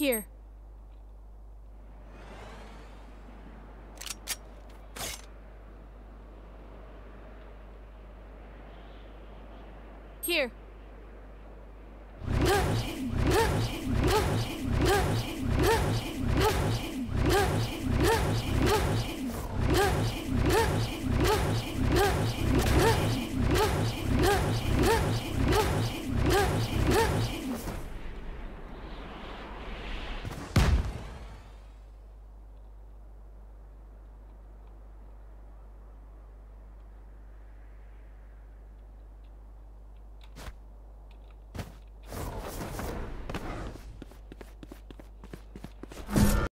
Here. Here.